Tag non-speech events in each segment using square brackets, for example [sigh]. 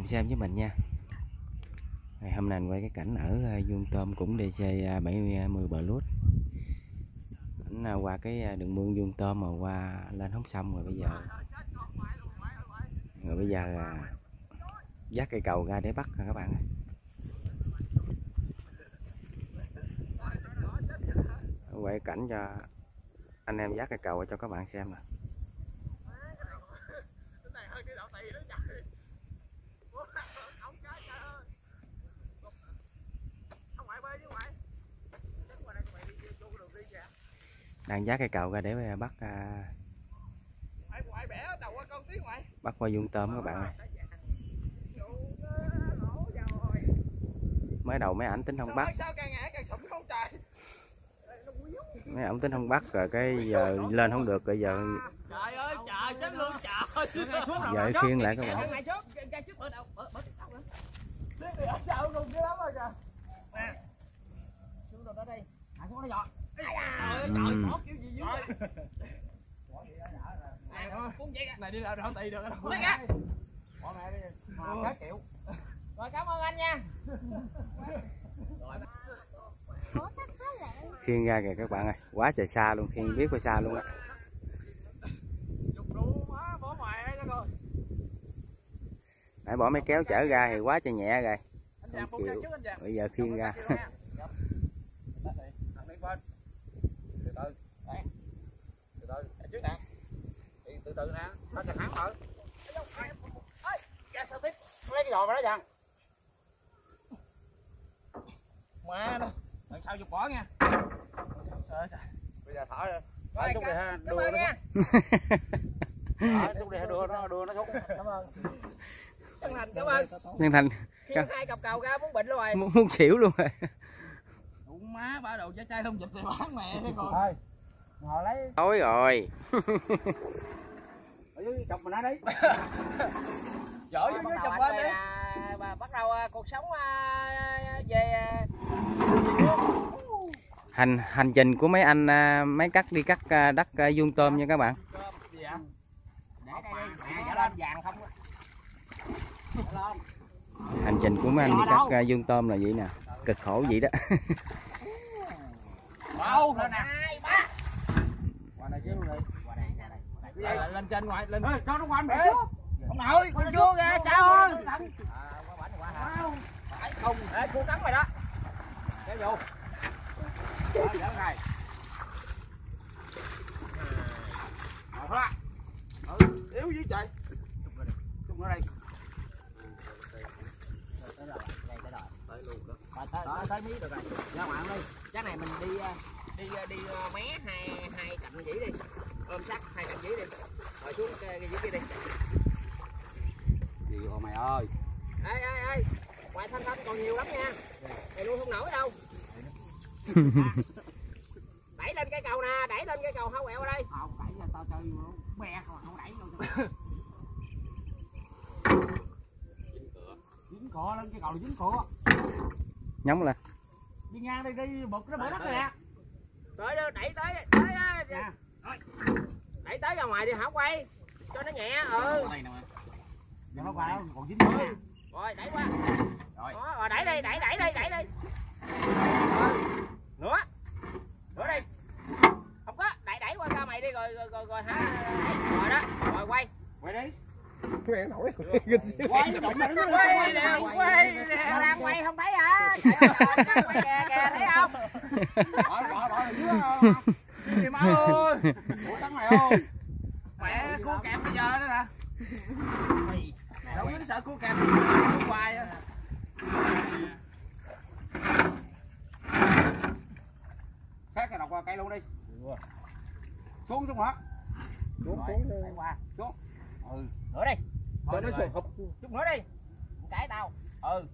cùng xem với mình nha. Ngày hôm nay quay cái cảnh ở ờ, vuông tôm cũng DC 70 ờ, ờ, bờ lút. Cảnh qua cái đường mương vuông tôm mà qua lên hóng sông rồi bây giờ. Rồi bây giờ là dắt cây cầu ra để bắt các bạn? Quay cảnh cho anh em dắt cây cầu cho các bạn xem nè. đang giá cây cầu ra để à, bắt à, bắt qua vuông tôm các bạn ơi mới đầu mấy ảnh tính không bắt. mấy ổng tính không bắt rồi cái giờ lên không được rồi giờ trời ơi trời chết luôn trời. Giờ khiêng lại các bạn. Nè. Xuống rồi đó đi. Hạ xuống nó dọn. Ừ. này đi làm đâu tì được đâu. Đấy kìa. Bỏ mẹ đi. Mà ừ. cá kiểu. Rồi cảm ơn anh nha. Khiên ra kìa các bạn ơi. Quá trời xa luôn khiên biết qua xa luôn á. Nãy bỏ mấy kéo chở ra thì quá trời nhẹ rồi. Không chịu. bây giờ khiên ra. từ nè ta sẽ thắng thôi tiếp lấy cái giò vào đó chàng. Má nó lần sau dục bỏ nha. Trời trời. Bây giờ thở rồi Nói chung này đưa nó nha. Nói này đưa nó đưa nó xuống. Cảm ơn. Nhân Thành cảm ơn. Nhân Thành. Khiến hai cặp cầu ra muốn bệnh luôn rồi. Muốn, muốn xỉu luôn rồi. Đủ má ba đồ trái chai không dịch thì bán mẹ. Thế còn Thôi. Ngồi lấy. Tối rồi. [laughs] dưới chọc mình đấy chở dưới chồng anh đi và bắt đầu cuộc sống về hành hành trình của mấy anh mấy cắt đi cắt đất vuông tôm nha các bạn hành trình của mấy anh đi cắt vuông tôm là vậy nè cực khổ vậy đó đâu lên nè Dạ, lên trên ngoài lên. Cho nó qua mẹ ông nội con chua ra cha hơn phải không? Để cua cắn mày đó. Kéo vô. Kéo này. Thôi ừ. Yếu với trời chung ở đây. Tới luôn đó. Tới tới mí được rồi. Ra ngoạn đi. Cái này mình đi ờ, đi đi mé hai hai cạnh chỉ đi ôm sát hai cạnh dưới đi. Rồi xuống cái, cái dưới kia đi. Chịu mày ơi. Ê ê ê. Ngoài thanh thanh còn nhiều lắm nha. Mày nuôi không nổi đâu. [laughs] Đẩy lên cái cầu nè đẩy lên cái cầu hao quẹo ở đây. Không đẩy là tao chơi bè không, không đẩy luôn. dính cỏ lên cái cầu dính cỏ nhắm lại. đi ngang đây đi một cái bể đất rồi nè. Tới đưa đẩy tới tới nè đẩy tới ra ngoài đi hả quay cho nó nhẹ ừ nó qua còn dính nữa. Rồi, đẩy qua. Rồi. Đó, đẩy đi, đẩy đẩy đi, đẩy đi. Ừ. Nữa. Nữa đi. Không có, đẩy đẩy qua ca mày đi rồi rồi rồi, rồi hả? Đẩy. Rồi đó. Rồi quay. Quay đi. Mẹ nổi. Quay động mà đứng quay nè, quay nè. Đang quay không thấy hả? Trời ơi, quay kìa kìa thấy không? Bỏ bỏ bỏ dưới. Thì má ơi. [laughs] Ủa đắng mày không? Mẹ cua kẹp bây giờ đó hả Đâu biết sợ cua kẹp Cua hoài à. á Xét cái đầu qua cây luôn đi. Xuống xuống hả? Xuống xuống qua Xuống. Ừ Nữa đi. Thôi nó xuống. Chút nữa đi. Cái tao. Ừ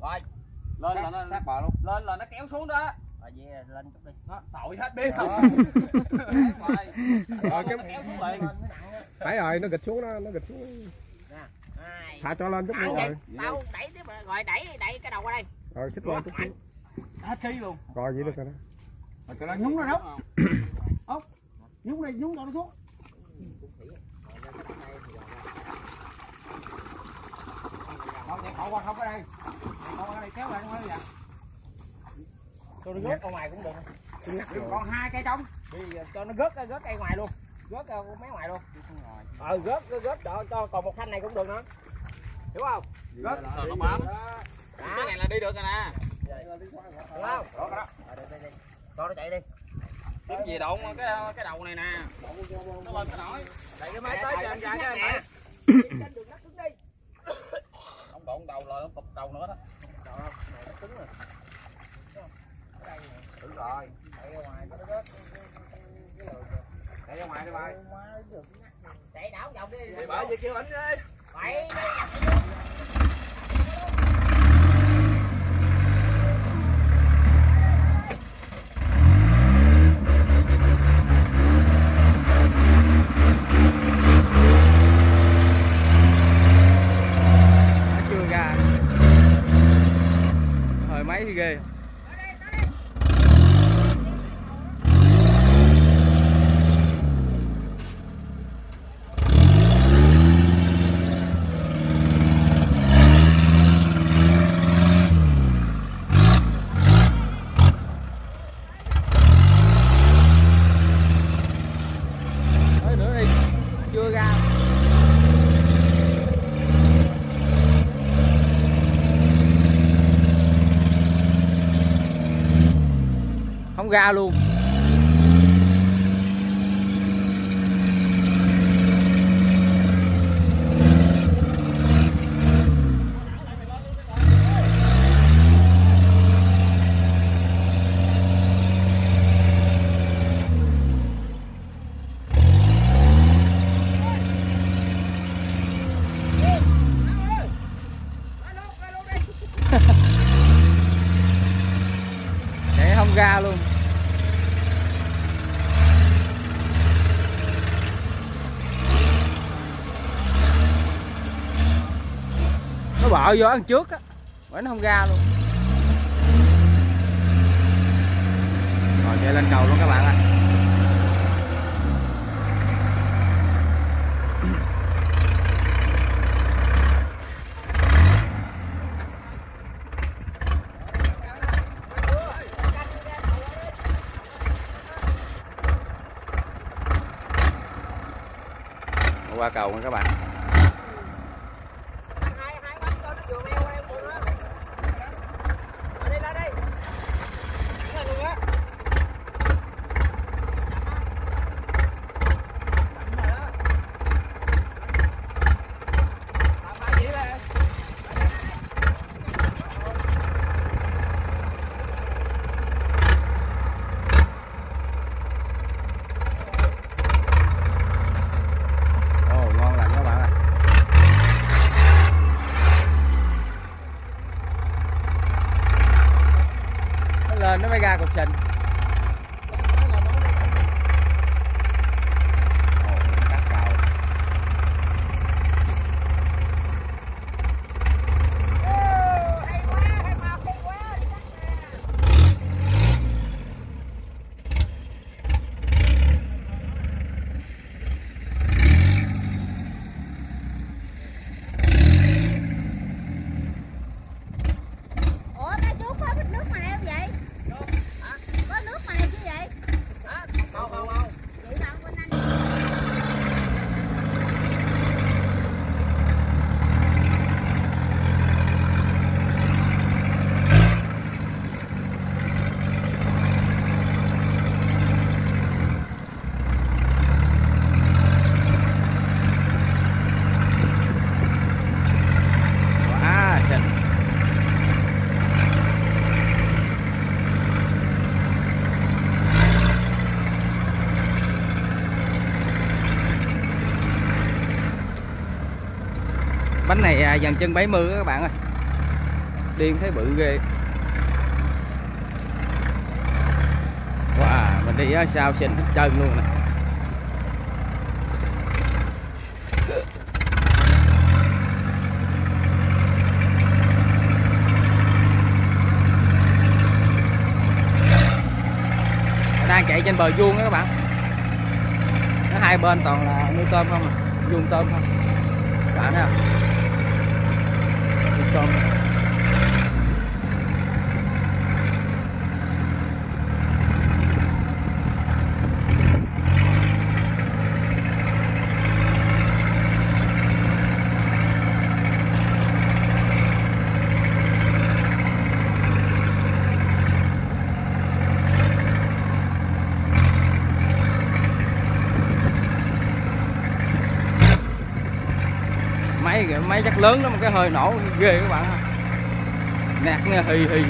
Rồi. Lên là nó sát bờ luôn. Lên là nó kéo xuống đó bà về lên chút đi. Nó tội hết biết không? [laughs] Rồi cái phải rồi nó gịch xuống nó nó gịch xuống. Thả cho lên chút nữa rồi. Tao đẩy tiếp rồi. Đẩy đẩy cái đầu qua đây. Rồi xích lên chút xíu. hết khí luôn. Rồi vậy được rồi. đó mà tụi nó nhúng nó đó. [coughs] Ốc nhúng đây nhúng cho nó xuống. Không chạy khổ qua không có đây. Khổ qua đây kéo lại không có đây vậy. Cho nó rớt ở ngoài cũng được. Còn hai cây trống. Đi cho nó rớt rớt cây ngoài luôn. Rớt mấy ngoài luôn. Ờ rớt rớt rớt cho, cho còn một thanh này cũng được nữa. Hiểu không? Rớt. Ờ, không bám. Cái này là đi được rồi nè. Đúng không? Đó cái đó. Cho nó chạy đi. Kiếm gì đụng cái cái đầu này nè. Nó lên cái nổi. Đẩy cái máy tới cho anh ra cái nè. Trên đường đất cứng [coughs] đi. Không đụng đầu rồi nó cục đầu nữa đó. Cứng rồi. Đúng rồi. Đẩy ra ngoài cho nó rớt. Để ra ngoài đi bay. Chạy đảo vòng đi. Đi bởi gì kêu ảnh đi. Vậy Nó chưa ra thời máy thì ghê Tới nữa đi chưa ra không ra luôn để không ra luôn nó vô ăn trước á. Bởi nó không ra luôn. Rồi, chạy lên cầu luôn các bạn ạ. Qua cầu nha các bạn hai hai bánh cho nó vừa meo em luôn á. Ở đây lên đi. Lên luôn á. ồ ngon lành các bạn ạ nó lên nó mới ra cục trình ồ cắt cầu hay quá, hay màu hay quá. đi cắt nè. Ủa mấy chú có bịch nước mèo vậy? Hả? Có nước mèo chứ vậy? Hả? Không, không, không. Vậy mà bên anh quá xinh bánh này à, dàn chân 70 các bạn ơi. Điên thấy bự ghê. Wow, mình đi ở sau xịn hết trơn luôn nè. Đang chạy trên bờ vuông đó các bạn. Nó hai bên toàn là nuôi tôm không à vuông tôm không. Bạn thấy không? system máy chắc lớn lắm một cái hơi nổ, ghê các bạn ha. Nạt nghe hì hì.